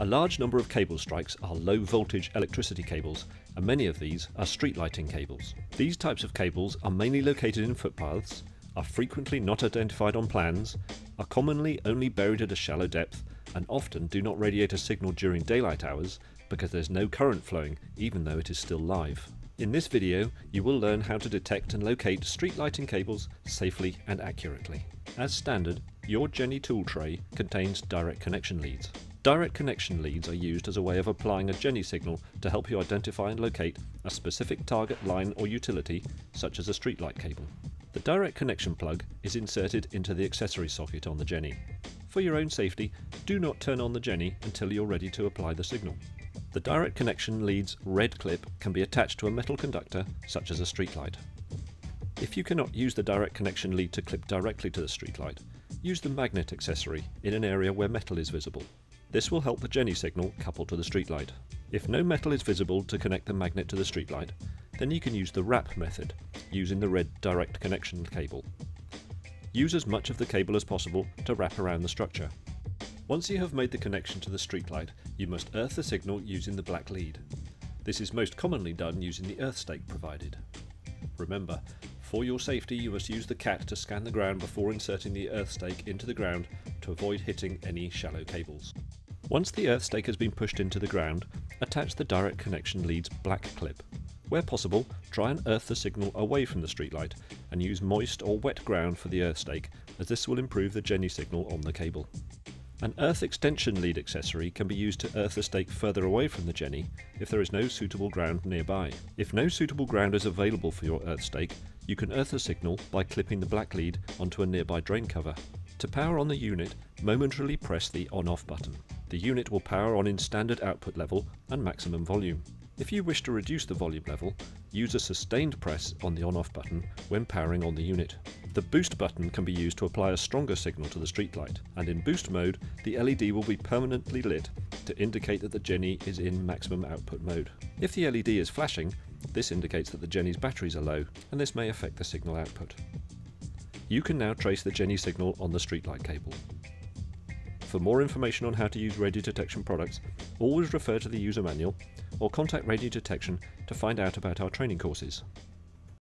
A large number of cable strikes are low voltage electricity cables, and many of these are street lighting cables. These types of cables are mainly located in footpaths, are frequently not identified on plans, are commonly only buried at a shallow depth, and often do not radiate a signal during daylight hours because there's no current flowing even though it is still live. In this video, you will learn how to detect and locate street lighting cables safely and accurately. As standard, your Genny tool tray contains direct connection leads. Direct connection leads are used as a way of applying a Genny signal to help you identify and locate a specific target line or utility, such as a streetlight cable. The direct connection plug is inserted into the accessory socket on the Genny. For your own safety, do not turn on the Genny until you're ready to apply the signal. The direct connection lead's red clip can be attached to a metal conductor such as a streetlight. If you cannot use the direct connection lead to clip directly to the streetlight, use the magnet accessory in an area where metal is visible. This will help the Genny signal couple to the streetlight. If no metal is visible to connect the magnet to the streetlight, then you can use the wrap method, using the red direct connection cable. Use as much of the cable as possible to wrap around the structure. Once you have made the connection to the streetlight, you must earth the signal using the black lead. This is most commonly done using the earth stake provided. Remember, for your safety you must use the cat to scan the ground before inserting the earth stake into the ground to avoid hitting any shallow cables. Once the earth stake has been pushed into the ground, attach the direct connection lead's black clip. Where possible, try and earth the signal away from the streetlight and use moist or wet ground for the earth stake as this will improve the Genny signal on the cable. An earth extension lead accessory can be used to earth the stake further away from the Genny if there is no suitable ground nearby. If no suitable ground is available for your earth stake, you can earth the signal by clipping the black lead onto a nearby drain cover. To power on the unit, momentarily press the on-off button. The unit will power on in standard output level and maximum volume. If you wish to reduce the volume level, use a sustained press on the on-off button when powering on the unit. The boost button can be used to apply a stronger signal to the streetlight, and in boost mode, the LED will be permanently lit to indicate that the Genny is in maximum output mode. If the LED is flashing, this indicates that the Genny's batteries are low, and this may affect the signal output. You can now trace the Genny signal on the streetlight cable. For more information on how to use Radiodetection products, always refer to the user manual or contact Radiodetection to find out about our training courses.